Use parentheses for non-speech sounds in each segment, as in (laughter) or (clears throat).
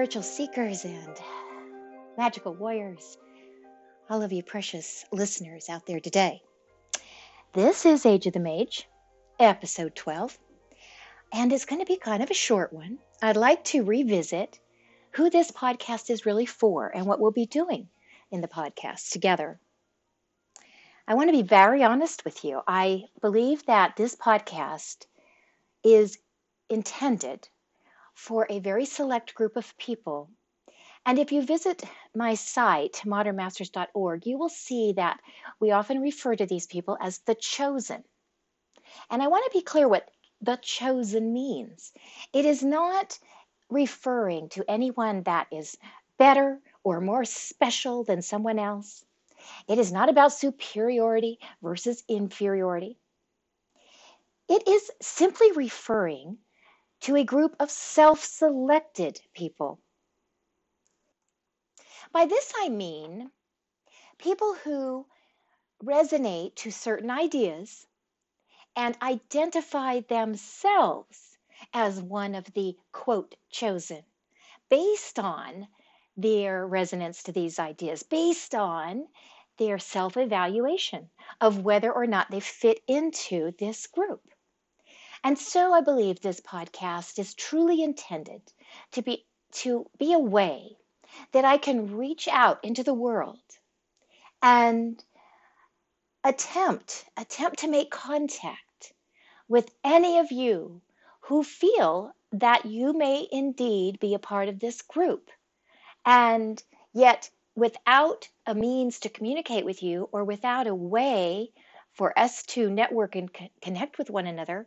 spiritual seekers and magical warriors, all of you precious listeners out there today. This is Age of the Mage, episode 12, and it's going to be kind of a short one. I'd like to revisit who this podcast is really for and what we'll be doing in the podcast together. I want to be very honest with you. I believe that this podcast is intended for a very select group of people. And if you visit my site, modernmasters.org, you will see that we often refer to these people as the chosen. And I want to be clear what the chosen means. It is not referring to anyone that is better or more special than someone else. It is not about superiority versus inferiority. It is simply referring to a group of self selected people. By this I mean people who resonate to certain ideas and identify themselves as one of the quote chosen based on their resonance to these ideas, based on their self evaluation of whether or not they fit into this group. And so I believe this podcast is truly intended to be to be a way that I can reach out into the world and attempt attempt to make contact with any of you who feel that you may indeed be a part of this group. And yet without a means to communicate with you or without a way for us to network and co- connect with one another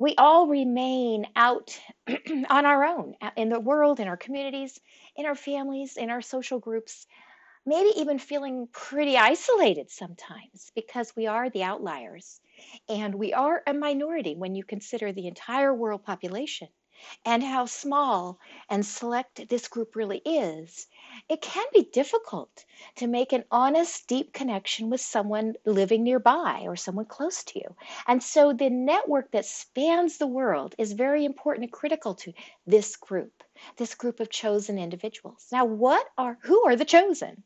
we all remain out (clears throat) on our own uh, in the world, in our communities, in our families, in our social groups, maybe even feeling pretty isolated sometimes because we are the outliers. And we are a minority when you consider the entire world population and how small and select this group really is, it can be difficult to make an honest, deep connection with someone living nearby or someone close to you. And so the network that spans the world is very important and critical to this group, this group of chosen individuals. Now, what are who are the chosen?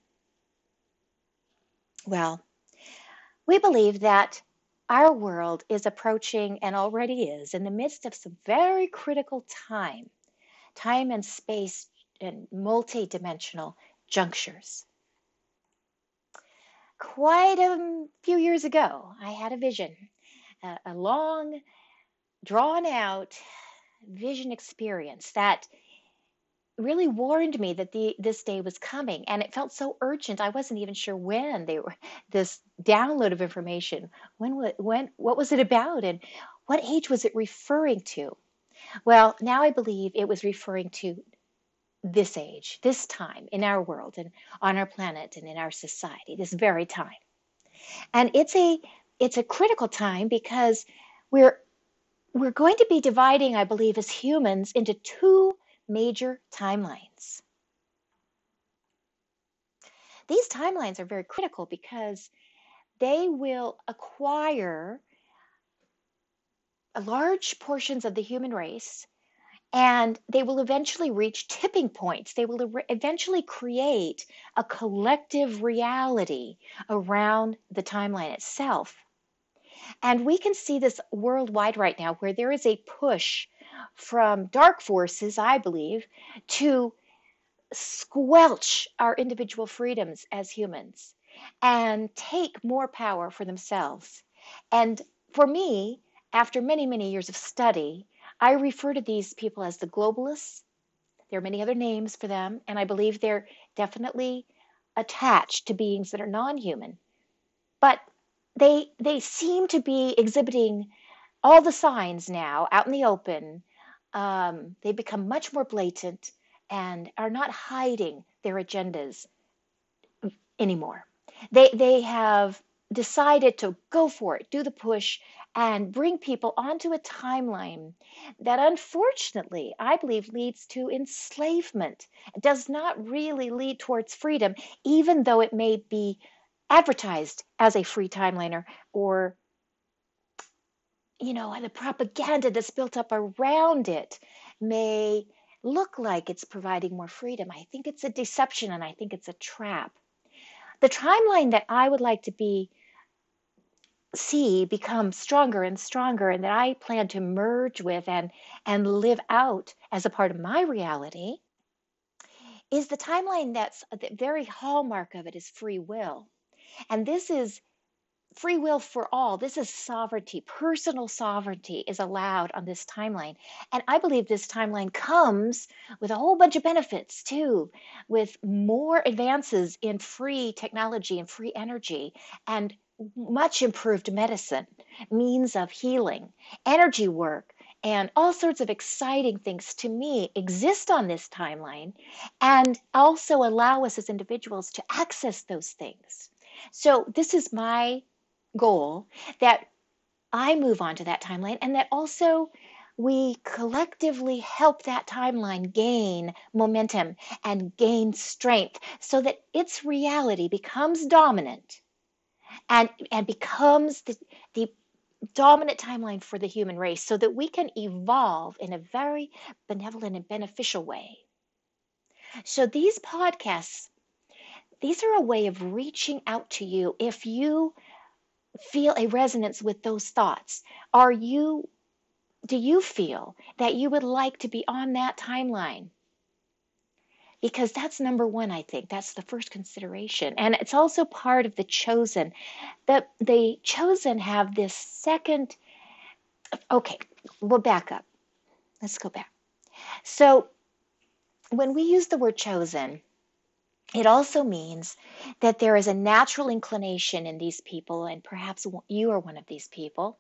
Well, we believe that our world is approaching and already is in the midst of some very critical time, time and space and multi-dimensional junctures. Quite a few years ago, I had a vision, a, a long, drawn out vision experience that really warned me that the this day was coming and it felt so urgent i wasn't even sure when they were this download of information when when what was it about and what age was it referring to well now i believe it was referring to this age this time in our world and on our planet and in our society this very time and it's a it's a critical time because we're we're going to be dividing i believe as humans into two major timelines. These timelines are very critical because they will acquire large portions of the human race and they will eventually reach tipping points. They will eventually create a collective reality around the timeline itself. And we can see this worldwide right now where there is a push from dark forces, I believe, to squelch our individual freedoms as humans and take more power for themselves. And for me, after many, many years of study, I refer to these people as the globalists. There are many other names for them, and I believe they're definitely attached to beings that are non human. But they, they seem to be exhibiting all the signs now out in the open, um, they become much more blatant and are not hiding their agendas anymore. They they have decided to go for it, do the push, and bring people onto a timeline that unfortunately I believe leads to enslavement. It does not really lead towards freedom, even though it may be advertised as a free timeliner or you know, the propaganda that's built up around it may look like it's providing more freedom. I think it's a deception and I think it's a trap. The timeline that I would like to be see become stronger and stronger and that I plan to merge with and and live out as a part of my reality is the timeline that's the very hallmark of it is free will. And this is free will for all. This is sovereignty. Personal sovereignty is allowed on this timeline. And I believe this timeline comes with a whole bunch of benefits too, with more advances in free technology and free energy and much improved medicine, means of healing, energy work, and all sorts of exciting things to me exist on this timeline and also allow us as individuals to access those things. So, this is my goal that I move on to that timeline and that also we collectively help that timeline gain momentum and gain strength so that its reality becomes dominant and and becomes the, the dominant timeline for the human race so that we can evolve in a very benevolent and beneficial way. So these podcasts these are a way of reaching out to you if you feel a resonance with those thoughts. Are you do you feel that you would like to be on that timeline? Because that's number one i think. That's the first consideration. And it's also part of the chosen. That the chosen have this second okay we'll back up. Let's go back. So when we use the word chosen it also means that there is a natural inclination in these people and perhaps you are one of these people.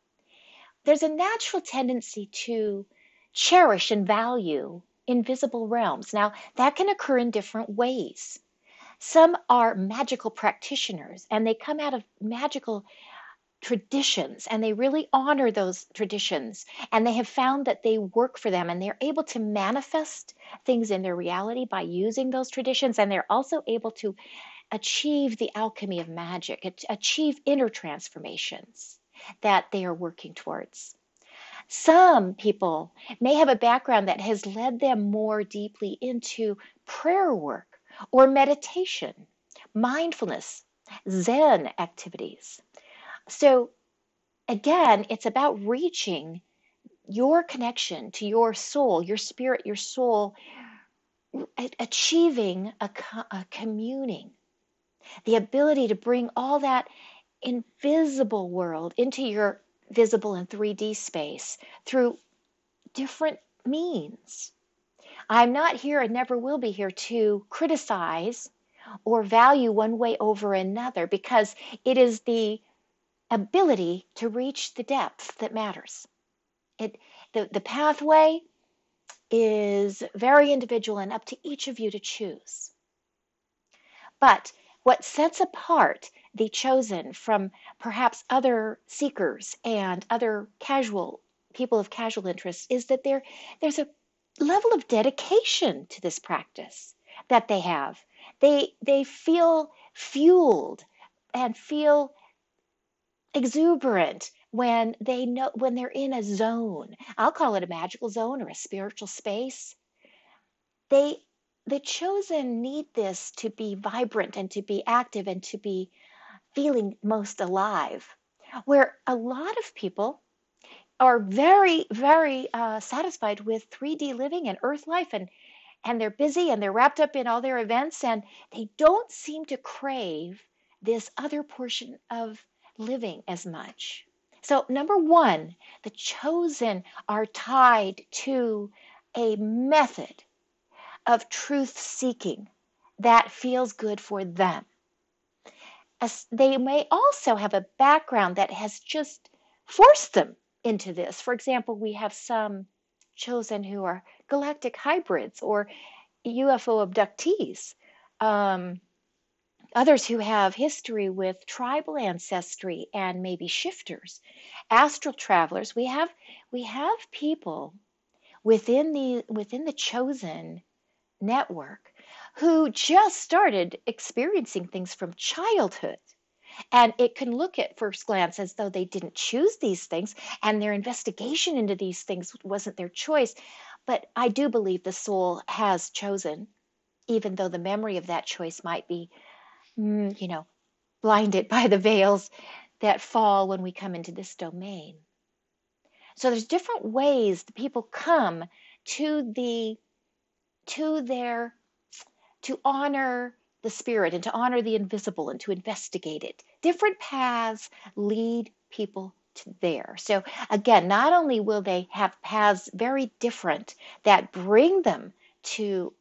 There's a natural tendency to cherish and value invisible realms. Now, that can occur in different ways. Some are magical practitioners and they come out of magical traditions and they really honor those traditions and they have found that they work for them and they're able to manifest things in their reality by using those traditions and they're also able to achieve the alchemy of magic achieve inner transformations that they are working towards some people may have a background that has led them more deeply into prayer work or meditation, mindfulness, Zen activities. So, again, it's about reaching your connection to your soul, your spirit, your soul, achieving a, a communing, the ability to bring all that invisible world into your visible in 3D space through different means. I'm not here and never will be here to criticize or value one way over another because it is the ability to reach the depth that matters. It the, the pathway is very individual and up to each of you to choose. But what sets apart the chosen from perhaps other seekers and other casual people of casual interest is that there there's a level of dedication to this practice that they have. They they feel fueled and feel exuberant when they know when they're in a zone. I'll call it a magical zone or a spiritual space. They the chosen need this to be vibrant and to be active and to be feeling most alive. Where a lot of people are very, very uh, satisfied with 3D living and Earth life, and and they're busy and they're wrapped up in all their events, and they don't seem to crave this other portion of living as much. So, number one, the chosen are tied to a method of truth seeking that feels good for them they may also have a background that has just forced them into this. For example, we have some chosen who are galactic hybrids or UFO abductees. Um, others who have history with tribal ancestry and maybe shifters, astral travelers. We have we have people within the within the chosen network who just started experiencing things from childhood. And it can look at first glance as though they didn't choose these things and their investigation into these things wasn't their choice. But I do believe the soul has chosen, even though the memory of that choice might be, mm, you know, blinded (laughs) by the veils that fall when we come into this domain. So there's different ways the people come to the to their to honor the spirit and to honor the invisible and to investigate it. Different paths lead people to there. So again, not only will they have paths very different that bring them to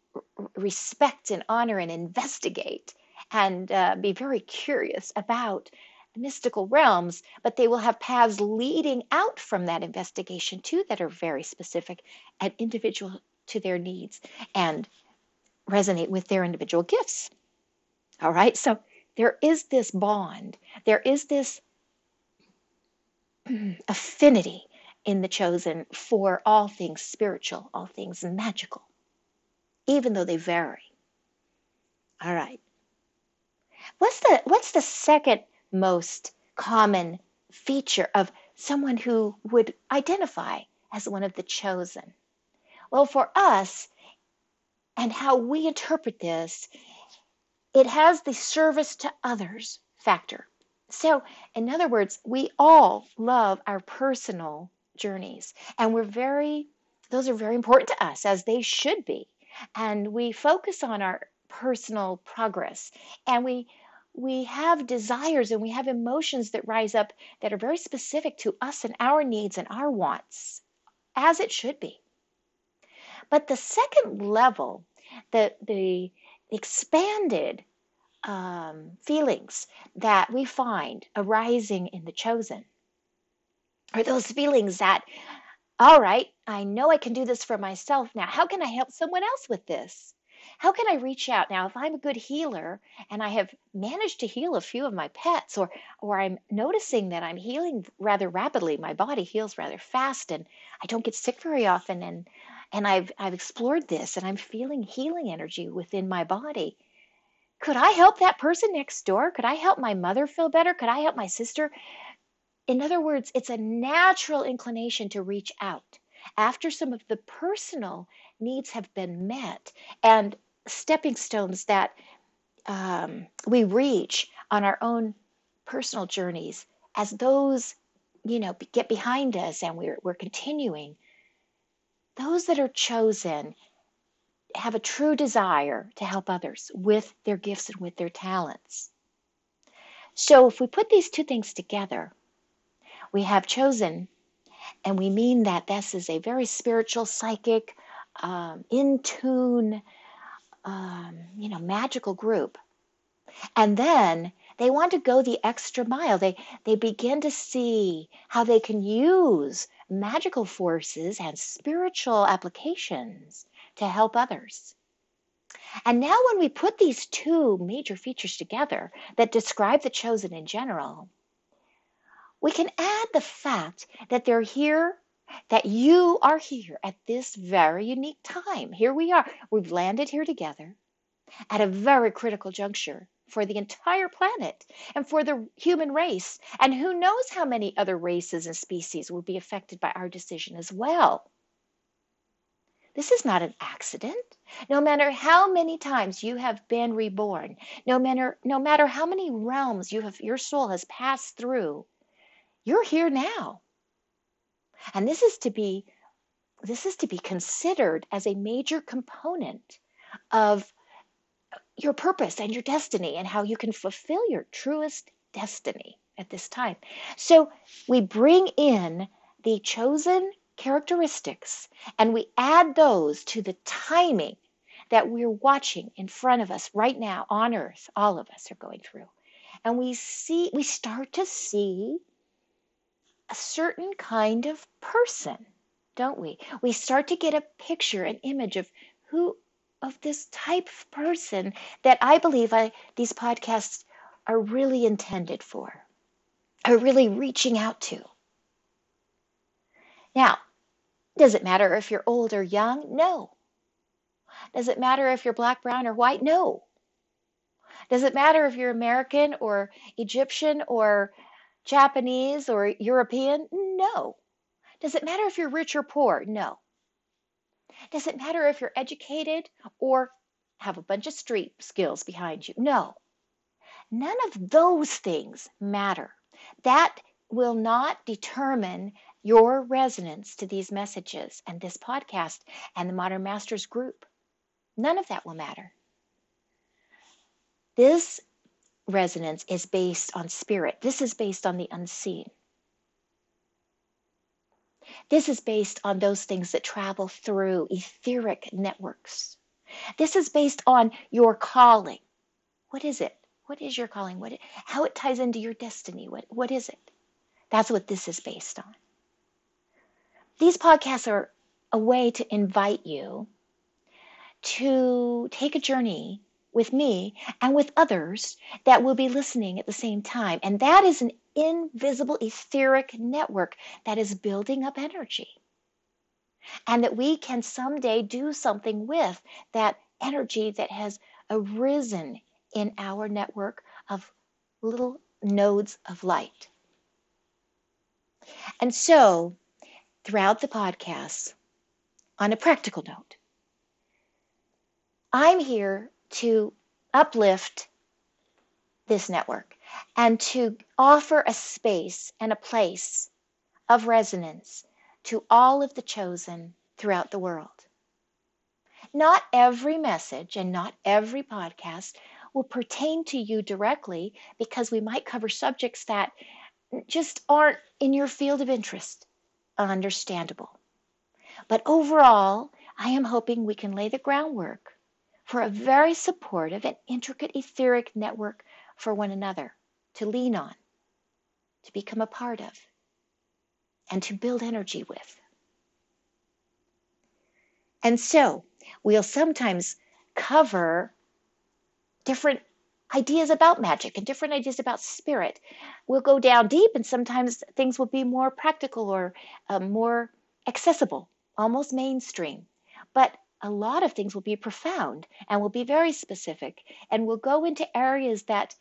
respect and honor and investigate and uh, be very curious about mystical realms, but they will have paths leading out from that investigation too that are very specific and individual to their needs and resonate with their individual gifts. All right, so there is this bond, there is this (clears throat) affinity in the chosen for all things spiritual, all things magical, even though they vary. All right. What's the what's the second most common feature of someone who would identify as one of the chosen? Well, for us, and how we interpret this, it has the service to others factor. So, in other words, we all love our personal journeys, and we're very, those are very important to us, as they should be. And we focus on our personal progress, and we we have desires and we have emotions that rise up that are very specific to us and our needs and our wants, as it should be. But the second level, the, the expanded um, feelings that we find arising in the chosen are those feelings that, all right, I know I can do this for myself now. How can I help someone else with this? How can I reach out now if I'm a good healer and I have managed to heal a few of my pets or or I'm noticing that I'm healing rather rapidly, my body heals rather fast and I don't get sick very often and and I've I've explored this and I'm feeling healing energy within my body. Could I help that person next door? Could I help my mother feel better? Could I help my sister? In other words, it's a natural inclination to reach out after some of the personal needs have been met and stepping stones that um, we reach on our own personal journeys as those you know get behind us and we're, we're continuing those that are chosen have a true desire to help others with their gifts and with their talents so if we put these two things together we have chosen and we mean that this is a very spiritual psychic um, in tune, um, you know, magical group. And then they want to go the extra mile. They they begin to see how they can use magical forces and spiritual applications to help others. And now when we put these two major features together that describe the chosen in general, we can add the fact that they're here that you are here at this very unique time. Here we are. We've landed here together at a very critical juncture for the entire planet and for the human race. And who knows how many other races and species will be affected by our decision as well. This is not an accident. No matter how many times you have been reborn, no matter no matter how many realms you have your soul has passed through, you're here now. And this is to be this is to be considered as a major component of your purpose and your destiny and how you can fulfill your truest destiny at this time. So we bring in the chosen characteristics and we add those to the timing that we're watching in front of us right now on earth all of us are going through and we see we start to see a certain kind of person, don't we? We start to get a picture, an image of who, of this type of person that I believe I, these podcasts are really intended for, are really reaching out to. Now, does it matter if you're old or young? No. Does it matter if you're black, brown, or white? No. Does it matter if you're American or Egyptian or Japanese or European? No. Does it matter if you're rich or poor? No. Does it matter if you're educated or have a bunch of street skills behind you? No. None of those things matter. That will not determine your resonance to these messages and this podcast and the Modern Masters group. None of that will matter. This resonance is based on spirit. This is based on the unseen. This is based on those things that travel through etheric networks. This is based on your calling. What is it? What is your calling? What how it ties into your destiny? What what is it? That's what this is based on. These podcasts are a way to invite you to take a journey with me and with others that will be listening at the same time. And that is an invisible etheric network that is building up energy. And that we can someday do something with that energy that has arisen in our network of little nodes of light. And so, throughout the podcast, on a practical note, I'm here to uplift this network and to offer a space and a place of resonance to all of the chosen throughout the world. Not every message and not every podcast will pertain to you directly because we might cover subjects that just aren't in your field of interest. Understandable. But overall, I am hoping we can lay the groundwork for a very supportive and intricate etheric network for one another to lean on, to become a part of, and to build energy with. And so we'll sometimes cover different ideas about magic and different ideas about spirit. We'll go down deep, and sometimes things will be more practical or uh, more accessible, almost mainstream. But a lot of things will be profound and will be very specific and will go into areas that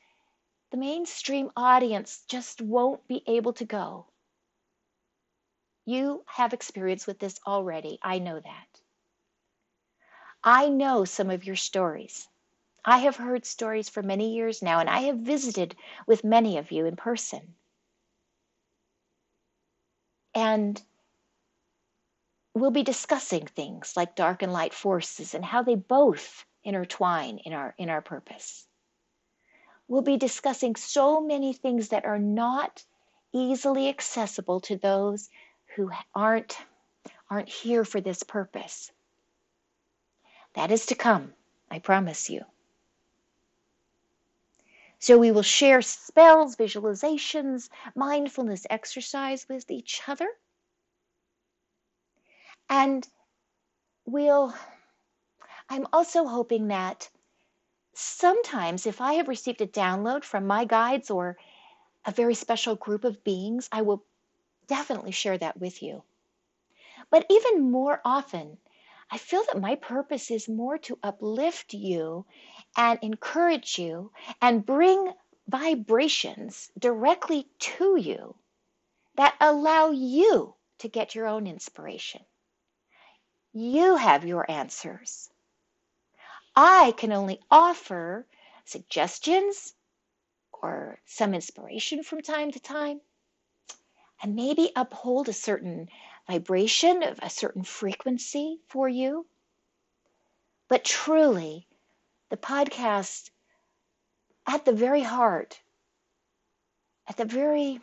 the mainstream audience just won't be able to go. You have experience with this already. I know that. I know some of your stories. I have heard stories for many years now, and I have visited with many of you in person. And we'll be discussing things like dark and light forces and how they both intertwine in our in our purpose. We'll be discussing so many things that are not easily accessible to those who aren't aren't here for this purpose. That is to come, I promise you. So we will share spells, visualizations, mindfulness exercise with each other and we'll, I'm also hoping that sometimes if I have received a download from my guides or a very special group of beings, I will definitely share that with you. But even more often, I feel that my purpose is more to uplift you and encourage you and bring vibrations directly to you that allow you to get your own inspiration. You have your answers. I can only offer suggestions or some inspiration from time to time and maybe uphold a certain vibration of a certain frequency for you. But truly, the podcast at the very heart, at the very,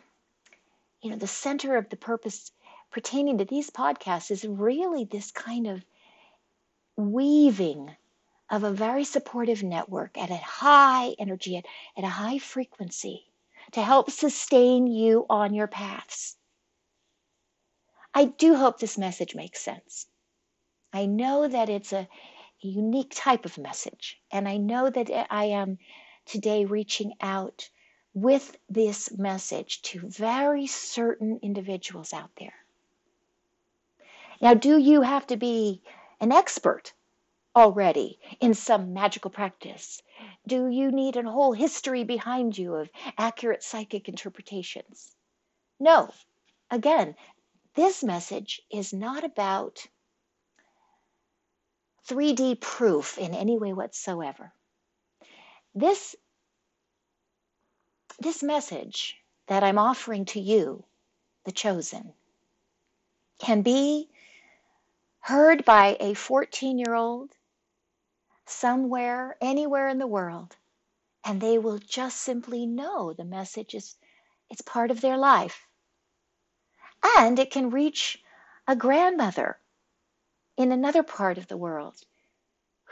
you know, the center of the purpose pertaining to these podcasts is really this kind of weaving of a very supportive network at a high energy, at, at a high frequency to help sustain you on your paths. I do hope this message makes sense. I know that it's a, a unique type of message, and I know that I am today reaching out with this message to very certain individuals out there. Now, do you have to be an expert already in some magical practice? Do you need a whole history behind you of accurate psychic interpretations? No. Again, this message is not about 3D proof in any way whatsoever. This, this message that I'm offering to you, the chosen, can be heard by a 14 year old somewhere, anywhere in the world, and they will just simply know the message is it's part of their life. And it can reach a grandmother in another part of the world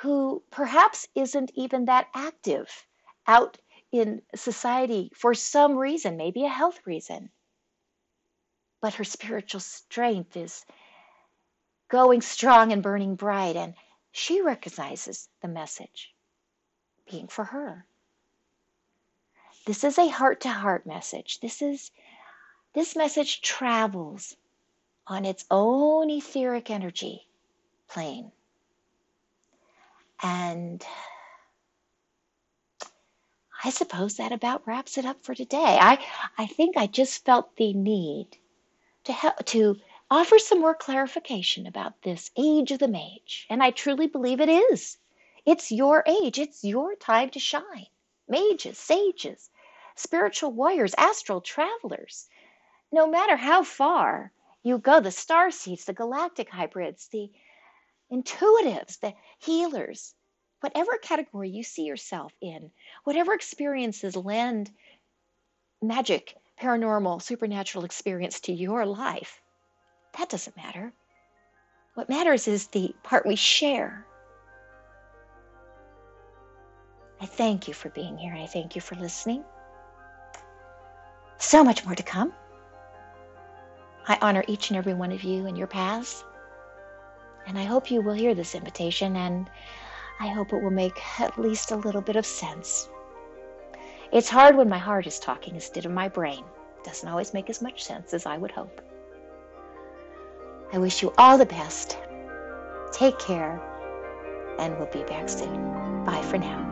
who perhaps isn't even that active out in society for some reason, maybe a health reason. But her spiritual strength is going strong and burning bright, and she recognizes the message being for her. This is a heart to heart message. This is this message travels on its own etheric energy plane. And I suppose that about wraps it up for today. I, I think I just felt the need to help to offer some more clarification about this age of the mage. And I truly believe it is. It's your age, it's your time to shine. Mages, sages, spiritual warriors, astral travelers. No matter how far you go, the star seeds, the galactic hybrids, the intuitives, the healers, whatever category you see yourself in, whatever experiences lend magic, paranormal, supernatural experience to your life, that doesn't matter. What matters is the part we share. I thank you for being here. I thank you for listening. So much more to come. I honor each and every one of you in your paths. And I hope you will hear this invitation and I hope it will make at least a little bit of sense. It's hard when my heart is talking instead of my brain. It doesn't always make as much sense as I would hope. I wish you all the best. Take care, and we'll be back soon. Bye for now.